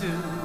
to